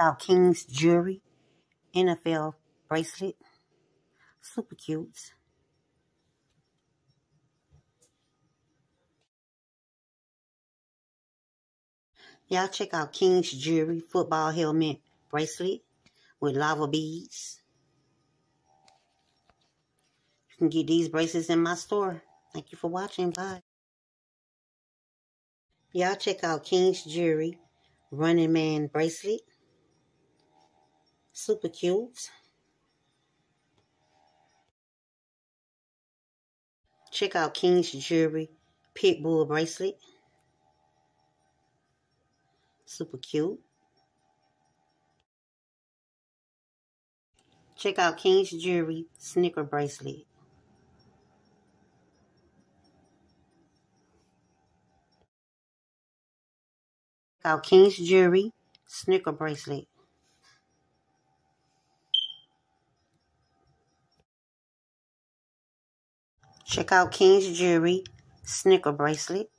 out King's Jewelry NFL bracelet. Super cute. Y'all check out King's Jewelry football helmet bracelet with lava beads. You can get these bracelets in my store. Thank you for watching. Bye. Y'all check out King's Jewelry Running Man bracelet. Super cute. Check out King's Jewelry Pitbull bracelet. Super cute. Check out King's Jewelry Snicker bracelet. Check out King's Jewelry Snicker bracelet. Check out King's Jewelry Snicker bracelet.